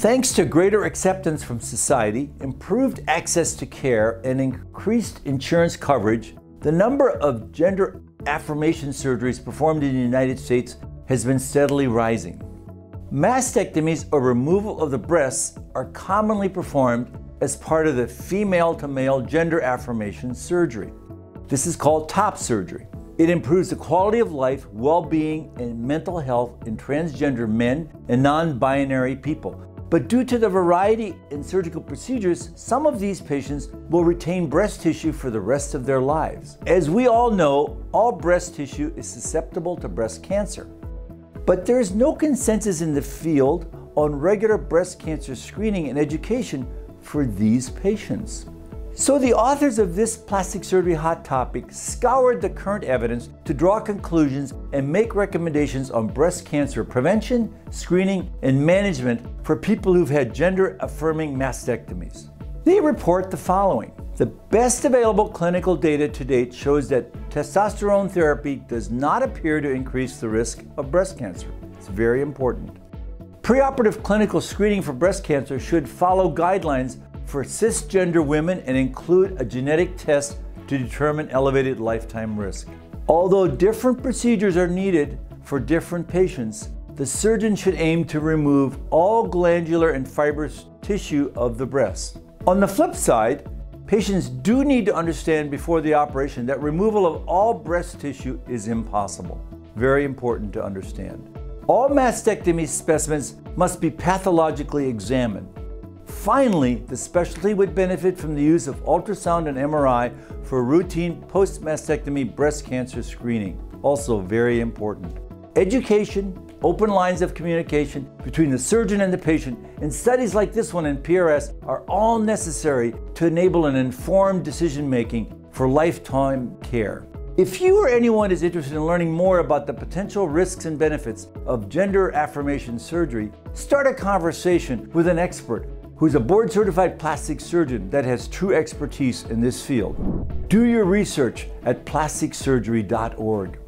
Thanks to greater acceptance from society, improved access to care, and increased insurance coverage, the number of gender affirmation surgeries performed in the United States has been steadily rising. Mastectomies or removal of the breasts are commonly performed as part of the female to male gender affirmation surgery. This is called top surgery. It improves the quality of life, well being, and mental health in transgender men and non binary people. But due to the variety in surgical procedures, some of these patients will retain breast tissue for the rest of their lives. As we all know, all breast tissue is susceptible to breast cancer. But there is no consensus in the field on regular breast cancer screening and education for these patients. So the authors of this plastic surgery hot topic scoured the current evidence to draw conclusions and make recommendations on breast cancer prevention, screening, and management for people who've had gender affirming mastectomies. They report the following. The best available clinical data to date shows that testosterone therapy does not appear to increase the risk of breast cancer. It's very important. Preoperative clinical screening for breast cancer should follow guidelines for cisgender women and include a genetic test to determine elevated lifetime risk. Although different procedures are needed for different patients, the surgeon should aim to remove all glandular and fibrous tissue of the breast. On the flip side, patients do need to understand before the operation that removal of all breast tissue is impossible. Very important to understand. All mastectomy specimens must be pathologically examined. Finally, the specialty would benefit from the use of ultrasound and MRI for routine post-mastectomy breast cancer screening. Also very important. Education, open lines of communication between the surgeon and the patient, and studies like this one in PRS are all necessary to enable an informed decision making for lifetime care. If you or anyone is interested in learning more about the potential risks and benefits of gender affirmation surgery, start a conversation with an expert who's a board certified plastic surgeon that has true expertise in this field. Do your research at plasticsurgery.org.